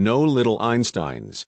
No little Einsteins.